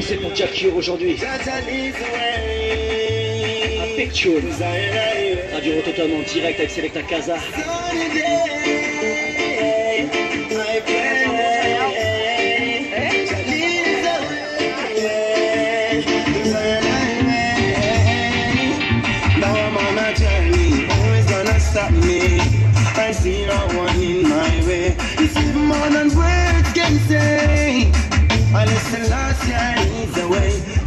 c'est pour Jackie aujourd'hui. Un Picture. Radio Rototom en direct avec Selecta Casa. Selassie is away.